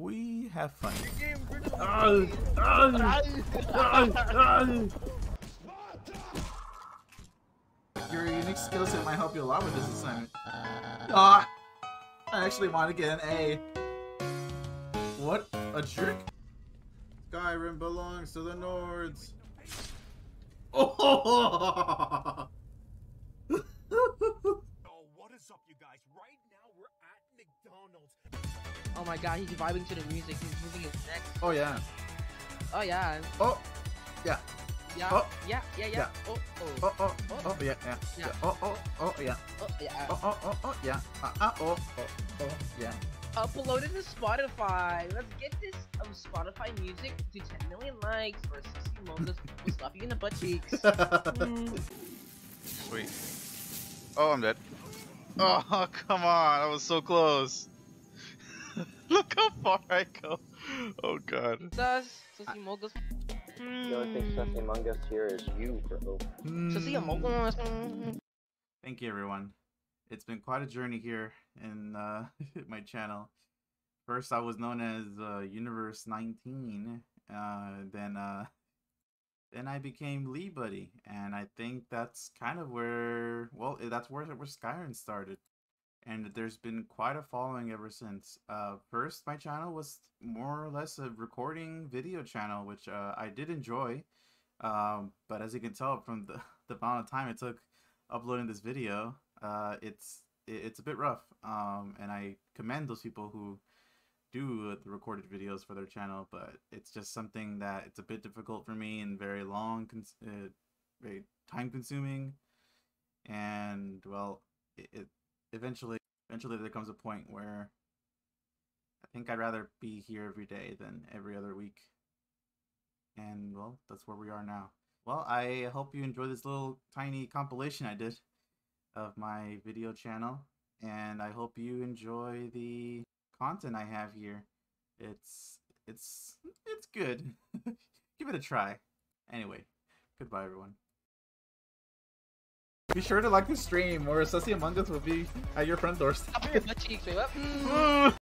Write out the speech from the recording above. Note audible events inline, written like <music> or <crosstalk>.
we have fun. <laughs> Your unique skill set might help you a lot with this assignment. Ah, I actually want to get an A. What a jerk! Skyrim belongs to the Nords. Oh! <laughs> Oh, what is up, you guys? Right now, we're at McDonald's. Oh my god, he's vibing to the music. He's moving his neck. oh yeah. Oh yeah. Oh, yeah. Yeah. Oh. Yeah. Yeah. Yeah. Yeah. Oh. Oh. Oh, oh, oh, yeah, yeah. Yeah. yeah. Oh, oh, oh, yeah. oh yeah. Oh, oh, oh, oh, yeah. Ah, ah, oh, oh, oh, yeah. Uploaded to Spotify. Let's get this um, Spotify music to 10 million likes for 60 moments. <laughs> We'll slap you in the butt cheeks. Mm. Sweet. Oh, I'm dead. Oh, <laughs> come on. I was so close. <laughs> Look how far I go. Oh, God. Sus. Sussy mogus. The only thing sus among us here is you, bro. Sussy Hmm. mogus. Thank you, everyone. It's been quite a journey here in uh, <laughs> my channel. First, I was known as uh, Universe 19. Uh, then, uh, then I became Lee Buddy, and I think that's kind of where, well, that's where where Skyrim started. And there's been quite a following ever since. Uh, first, my channel was more or less a recording video channel, which uh, I did enjoy. Um, but as you can tell from the, <laughs> the amount of time it took uploading this video, uh, it's it, it's a bit rough. Um, and I commend those people who do uh, the recorded videos for their channel, but it's just something that it's a bit difficult for me and very long, uh, very time consuming, and well, it, it eventually eventually there comes a point where I think I'd rather be here every day than every other week. And well, that's where we are now. Well, I hope you enjoy this little tiny compilation I did of my video channel, and I hope you enjoy the content I have here. It's it's it's good. <laughs> Give it a try. Anyway, goodbye everyone. Be sure to like the stream or Sussy Among Us will be at your front doorstep. Slap your butt cheeks, wait, what?